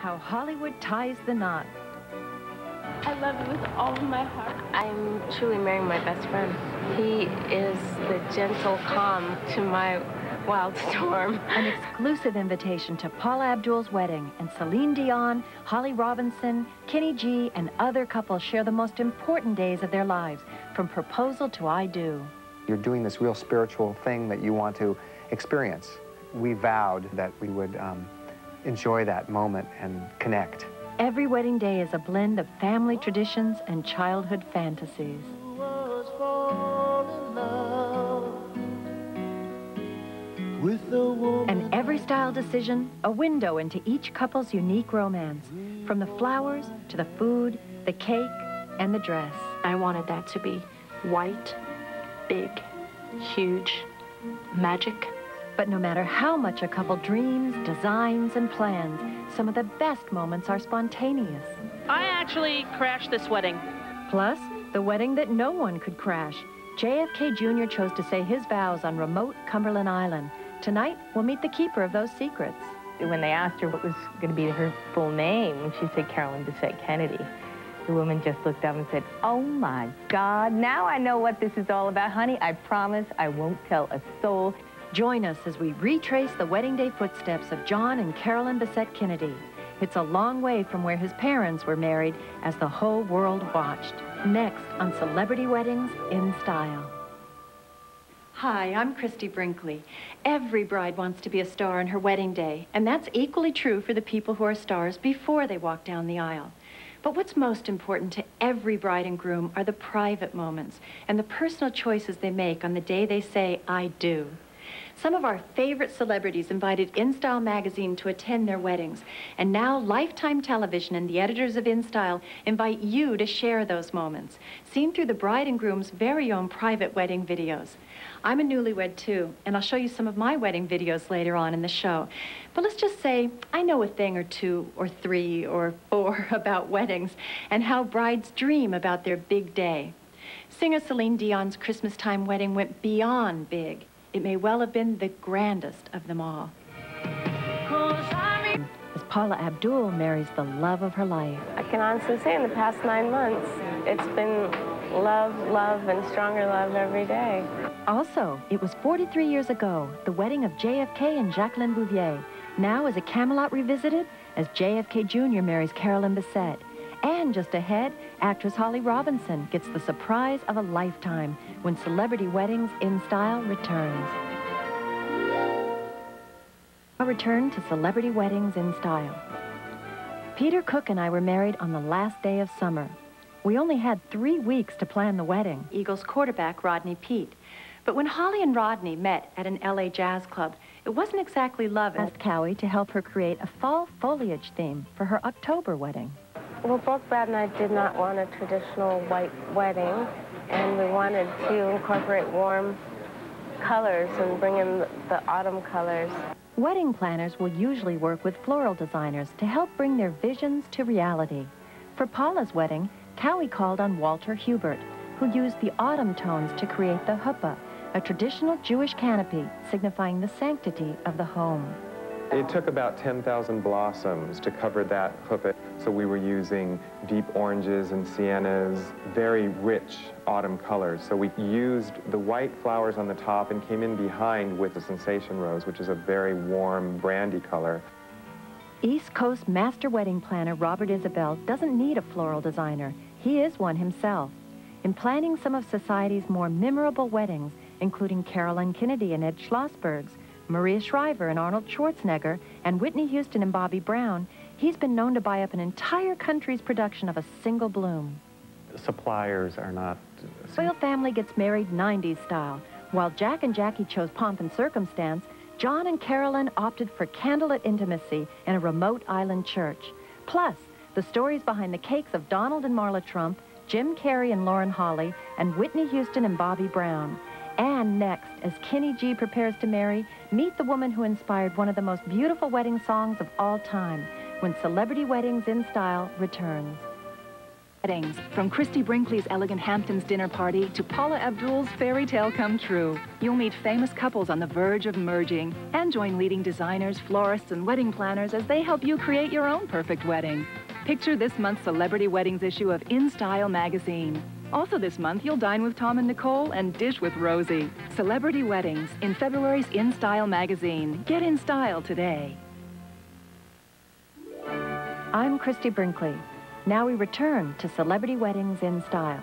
How Hollywood ties the knot. I love you with all of my heart. I'm truly marrying my best friend. He is the gentle calm to my wild storm. An exclusive invitation to Paula Abdul's wedding, and Celine Dion, Holly Robinson, Kenny G, and other couples share the most important days of their lives, from proposal to I do. You're doing this real spiritual thing that you want to experience. We vowed that we would um, enjoy that moment and connect. Every wedding day is a blend of family traditions and childhood fantasies. And every style decision, a window into each couple's unique romance, from the flowers to the food, the cake, and the dress. I wanted that to be white, big, huge, magic. But no matter how much a couple dreams, designs, and plans, some of the best moments are spontaneous. I actually crashed this wedding. Plus, the wedding that no one could crash. JFK Jr. chose to say his vows on remote Cumberland Island. Tonight, we'll meet the keeper of those secrets. When they asked her what was going to be her full name, she said Carolyn Bessette Kennedy. The woman just looked up and said, oh my God, now I know what this is all about. Honey, I promise I won't tell a soul. Join us as we retrace the wedding day footsteps of John and Carolyn Bessette Kennedy. It's a long way from where his parents were married as the whole world watched. Next on Celebrity Weddings in Style. Hi, I'm Christie Brinkley. Every bride wants to be a star on her wedding day, and that's equally true for the people who are stars before they walk down the aisle. But what's most important to every bride and groom are the private moments and the personal choices they make on the day they say, I do. Some of our favorite celebrities invited InStyle magazine to attend their weddings. And now Lifetime Television and the editors of InStyle invite you to share those moments, seen through the bride and groom's very own private wedding videos. I'm a newlywed too, and I'll show you some of my wedding videos later on in the show. But let's just say I know a thing or two or three or four about weddings and how brides dream about their big day. Singer Celine Dion's Christmas time wedding went beyond big. It may well have been the grandest of them all. As Paula Abdul marries the love of her life. I can honestly say in the past nine months, it's been love, love, and stronger love every day. Also, it was 43 years ago, the wedding of JFK and Jacqueline Bouvier. Now, as a Camelot revisited, as JFK Jr. marries Carolyn Bessette. And just ahead, actress Holly Robinson gets the surprise of a lifetime when Celebrity Weddings in Style returns. A return to Celebrity Weddings in Style. Peter Cook and I were married on the last day of summer. We only had three weeks to plan the wedding. Eagles quarterback Rodney Peete. But when Holly and Rodney met at an LA jazz club, it wasn't exactly love. Asked Cowie to help her create a fall foliage theme for her October wedding. Well, both Brad and I did not want a traditional white wedding, and we wanted to incorporate warm colors and bring in the autumn colors. Wedding planners will usually work with floral designers to help bring their visions to reality. For Paula's wedding, Cowie called on Walter Hubert, who used the autumn tones to create the huppah, a traditional Jewish canopy signifying the sanctity of the home. It took about 10,000 blossoms to cover that huppah. So we were using deep oranges and siennas, very rich autumn colors. So we used the white flowers on the top and came in behind with the Sensation Rose, which is a very warm brandy color. East Coast master wedding planner Robert Isabell doesn't need a floral designer. He is one himself. In planning some of society's more memorable weddings, including Carolyn Kennedy and Ed Schlossberg's, Maria Shriver and Arnold Schwarzenegger, and Whitney Houston and Bobby Brown, he's been known to buy up an entire country's production of a single bloom. Suppliers are not... Royal family gets married 90s style. While Jack and Jackie chose pomp and circumstance, John and Carolyn opted for candlelit intimacy in a remote island church. Plus, the stories behind the cakes of Donald and Marla Trump, Jim Carrey and Lauren Holly, and Whitney Houston and Bobby Brown. And next, as Kenny G prepares to marry, meet the woman who inspired one of the most beautiful wedding songs of all time, when Celebrity Weddings in Style returns. Weddings, from Christie Brinkley's Elegant Hamptons dinner party to Paula Abdul's fairy tale come true. You'll meet famous couples on the verge of merging and join leading designers, florists, and wedding planners as they help you create your own perfect wedding. Picture this month's Celebrity Weddings issue of In Style magazine. Also this month, you'll dine with Tom and Nicole and dish with Rosie. Celebrity Weddings in February's In Style magazine. Get in style today. I'm Christie Brinkley. Now we return to Celebrity Weddings in Style.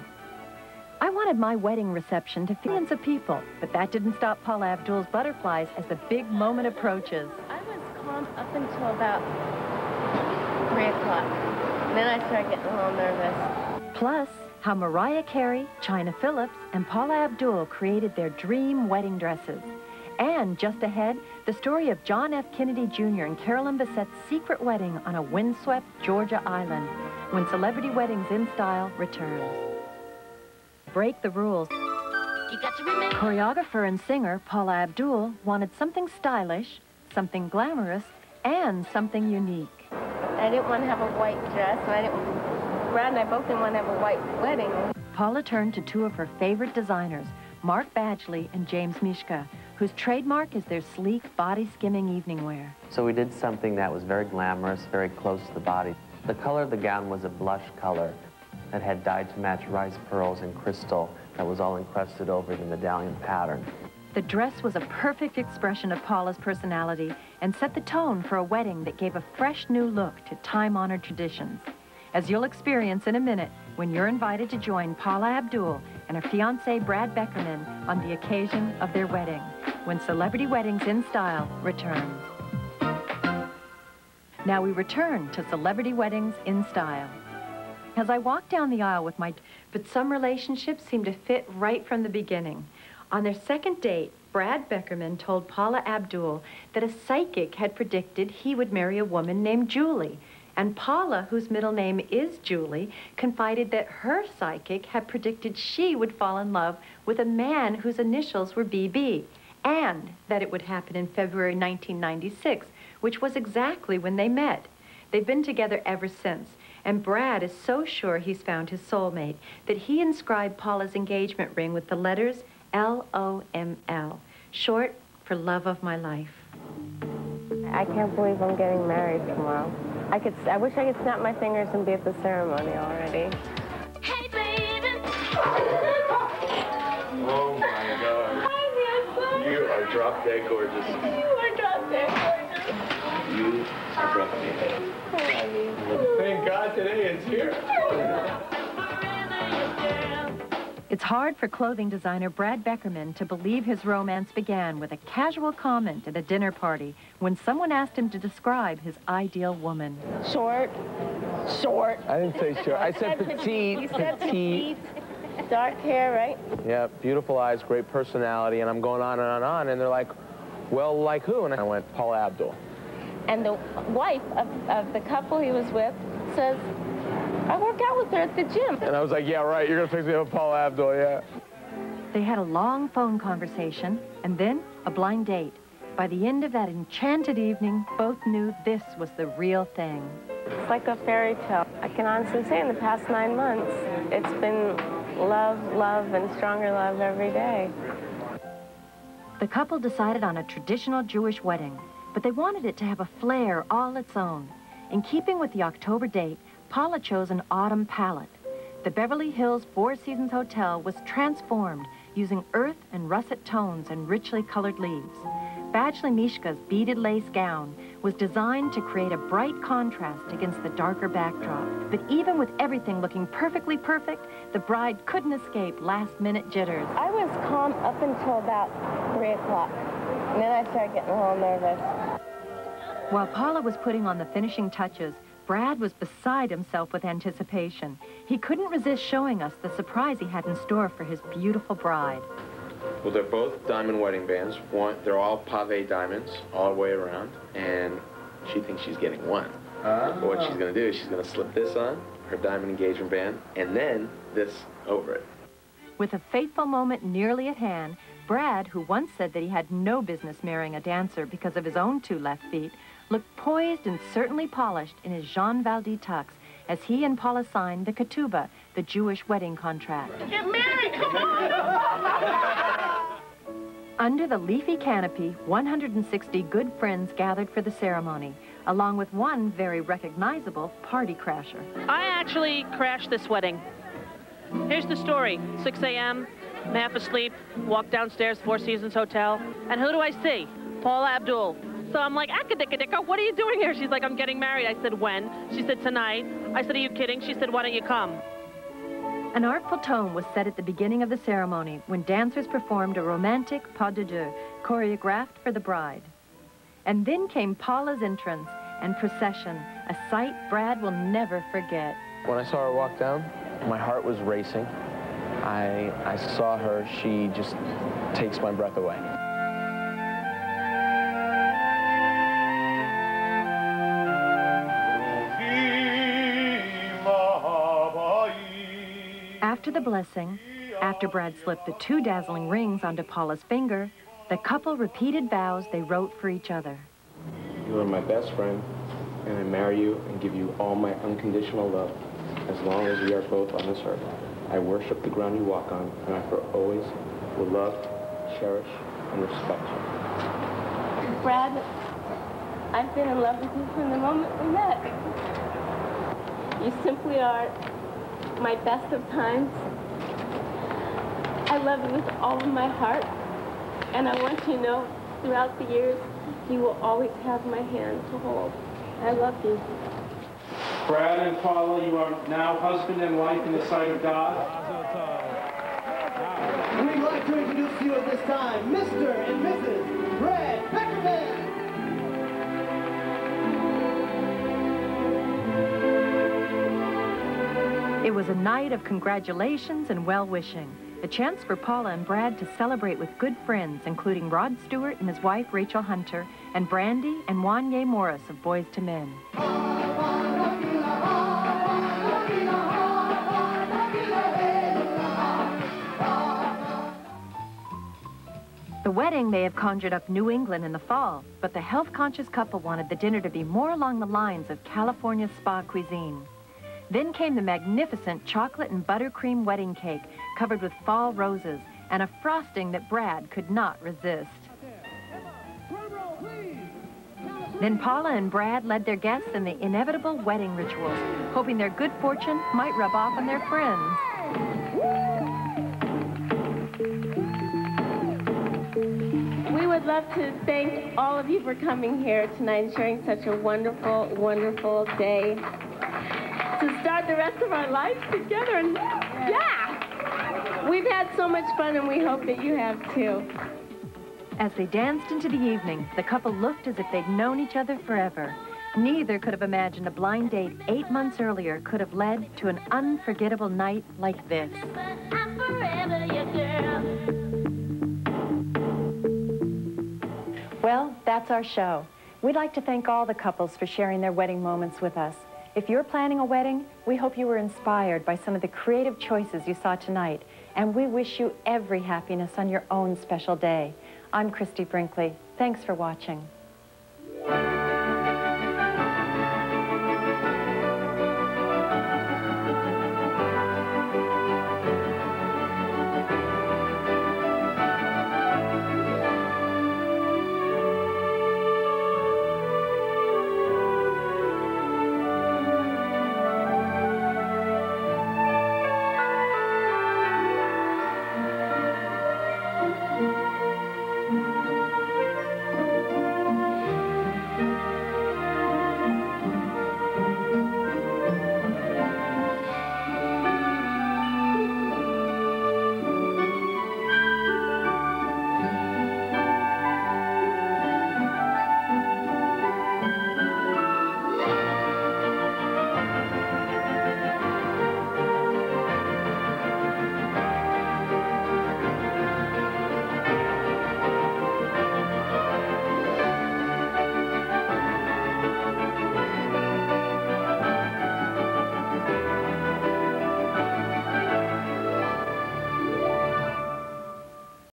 I wanted my wedding reception to millions of people, but that didn't stop Paula Abdul's butterflies as the big moment approaches. I was calm up until about 3 o'clock. Then I started getting a little nervous. Plus, how Mariah Carey, Chynna Phillips, and Paula Abdul created their dream wedding dresses. And just ahead, the story of John F. Kennedy Jr. and Carolyn Bessette's secret wedding on a windswept Georgia island when Celebrity Weddings in Style returns. Break the rules. You got to remember. Choreographer and singer Paula Abdul wanted something stylish, something glamorous, and something unique. I didn't want to have a white dress, I didn't. Brad and I both didn't want to have a white wedding. Paula turned to two of her favorite designers, Mark Badgley and James Mischka, whose trademark is their sleek, body-skimming evening wear. So we did something that was very glamorous, very close to the body. The color of the gown was a blush color that had dyed to match rice pearls and crystal that was all encrusted over the medallion pattern. The dress was a perfect expression of Paula's personality and set the tone for a wedding that gave a fresh new look to time-honored traditions. As you'll experience in a minute when you're invited to join Paula Abdul and her fiancé Brad Beckerman on the occasion of their wedding, when Celebrity Weddings in Style returns. Now we return to Celebrity Weddings in Style. As I walked down the aisle with my, but some relationships seem to fit right from the beginning. On their second date, Brad Beckerman told Paula Abdul that a psychic had predicted he would marry a woman named Julie. And Paula, whose middle name is Julie, confided that her psychic had predicted she would fall in love with a man whose initials were BB, and that it would happen in February 1996, which was exactly when they met. They've been together ever since, and Brad is so sure he's found his soulmate that he inscribed Paula's engagement ring with the letters L-O-M-L, short for love of my life. I can't believe I'm getting married tomorrow. I could. I wish I could snap my fingers and be at the ceremony already. Hey, baby. Oh my god. Hi, You are drop dead gorgeous. You are drop dead gorgeous. You are drop dead. Thank God today is here. It's hard for clothing designer Brad Beckerman to believe his romance began with a casual comment at a dinner party when someone asked him to describe his ideal woman. Short. Short. I didn't say short. I said petite, You said petite. petite. Dark hair, right? Yeah, beautiful eyes, great personality, and I'm going on and on and on, and they're like, well, like who? And I went, Paula Abdul. And the wife of, of the couple he was with says, I work out with her at the gym. And I was like, yeah, right, you're gonna fix me up with Paula Abdul, yeah. They had a long phone conversation and then a blind date. By the end of that enchanted evening, both knew this was the real thing. It's like a fairy tale. I can honestly say in the past nine months, it's been love, love, and stronger love every day. The couple decided on a traditional Jewish wedding, but they wanted it to have a flair all its own. In keeping with the October date, Paula chose an autumn palette. The Beverly Hills Four Seasons Hotel was transformed using earth and russet tones and richly colored leaves. Badgley Mischka's beaded lace gown was designed to create a bright contrast against the darker backdrop. But even with everything looking perfectly perfect, the bride couldn't escape last-minute jitters. I was calm up until about 3 o'clock. And then I started getting a little nervous. While Paula was putting on the finishing touches, Brad was beside himself with anticipation. He couldn't resist showing us the surprise he had in store for his beautiful bride. Well, they're both diamond wedding bands. One, they're all pave diamonds all the way around, and she thinks she's getting one. But what she's ah. gonna do is she's gonna slip this on, her diamond engagement band, and then this over it. With a fateful moment nearly at hand, Brad, who once said that he had no business marrying a dancer because of his own two left feet, looked poised and certainly polished in his Jean Valdy tux as he and Paula signed the ketubah, the Jewish wedding contract. Get married, come on! Under the leafy canopy, 160 good friends gathered for the ceremony, along with one very recognizable party crasher. I actually crashed this wedding. Here's the story. 6 a.m., I'm half asleep, walk downstairs, Four Seasons Hotel, and who do I see? Paula Abdul. So I'm like, Akadikadika, what are you doing here? She's like, I'm getting married. I said, when? She said, tonight. I said, are you kidding? She said, why don't you come? An artful tone was set at the beginning of the ceremony when dancers performed a romantic pas de deux choreographed for the bride. And then came Paula's entrance and procession, a sight Brad will never forget. When I saw her walk down, my heart was racing. I, I saw her, she just takes my breath away. The blessing, after Brad slipped the two dazzling rings onto Paula's finger, the couple repeated vows they wrote for each other. You are my best friend, and I marry you and give you all my unconditional love as long as we are both on this earth. I worship the ground you walk on, and I for always will love, cherish, and respect you. Brad, I've been in love with you from the moment we met. You simply are my best of times. I love you with all of my heart, and I want you to know throughout the years, you will always have my hand to hold. I love you. Brad and Paula, you are now husband and wife in the sight of God. We'd like to introduce to you at this time, Mr. and Mrs. Brad Beckerman. It was a night of congratulations and well-wishing, a chance for Paula and Brad to celebrate with good friends, including Rod Stewart and his wife Rachel Hunter, and Brandy and Juan Wanya Morris of Boyz II Men. The wedding may have conjured up New England in the fall, but the health-conscious couple wanted the dinner to be more along the lines of California spa cuisine. Then came the magnificent chocolate and buttercream wedding cake covered with fall roses and a frosting that Brad could not resist. Then Paula and Brad led their guests in the inevitable wedding rituals, hoping their good fortune might rub off on their friends. We would love to thank all of you for coming here tonight and sharing such a wonderful, wonderful day. The rest of our lives together. And yeah! We've had so much fun and we hope that you have too. As they danced into the evening, the couple looked as if they'd known each other forever. Neither could have imagined a blind date eight months earlier could have led to an unforgettable night like this. I'm forever your girl. Well, that's our show. We'd like to thank all the couples for sharing their wedding moments with us. If you're planning a wedding, we hope you were inspired by some of the creative choices you saw tonight, and we wish you every happiness on your own special day. I'm Christie Brinkley. Thanks for watching.